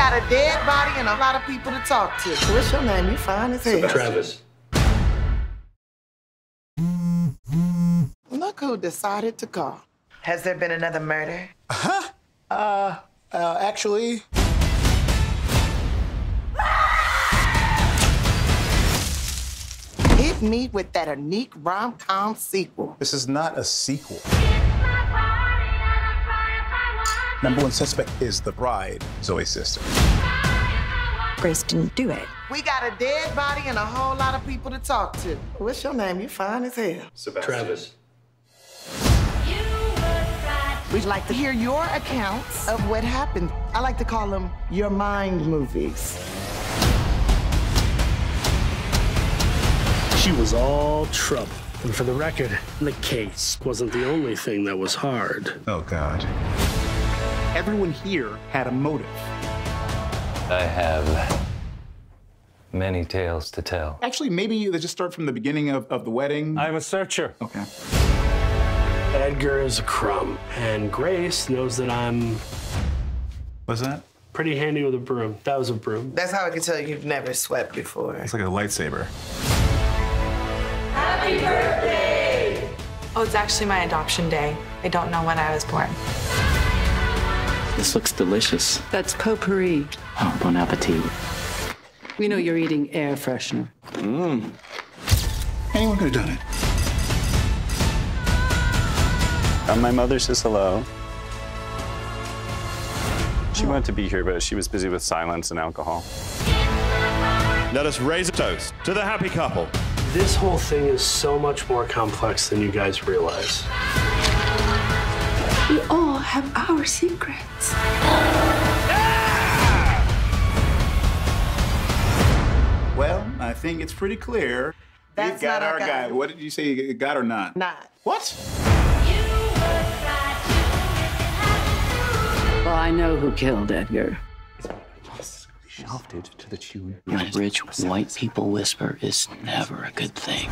got a dead body and a lot of people to talk to. What's your name? You fine as hell. Travis. Look who decided to call. Has there been another murder? Huh? Uh, actually, Hit me with that unique rom-com sequel. this is not a sequel. Number one suspect is the bride, Zoe's sister. Grace didn't do it. We got a dead body and a whole lot of people to talk to. What's your name? You fine as hell. Sebastian. Travis. We'd like to hear your accounts of what happened. I like to call them your mind movies. She was all trouble. And for the record, the case wasn't the only thing that was hard. Oh, God. Everyone here had a motive. I have many tales to tell. Actually, maybe they just start from the beginning of, of the wedding. I'm a searcher. okay. Edgar is a crumb, and Grace knows that I'm What's that? pretty handy with a broom. That was a broom. That's how I can tell you've never swept before. It's like a lightsaber. Happy birthday! Oh, it's actually my adoption day. I don't know when I was born. This looks delicious. That's potpourri. Oh, bon appetit. We know you're eating air freshener. Anyone could have done it. Uh, my mother says hello. She wanted to be here, but she was busy with silence and alcohol. Let us raise a toast to the happy couple. This whole thing is so much more complex than you guys realize. We all have our secrets. Well, I think it's pretty clear. That's We've got not our our guy. guy. What did you say? You got or not? Not. What? Well, I know who killed Edgar. Shafted to the tune. You know, rich white people whisper is never a good thing.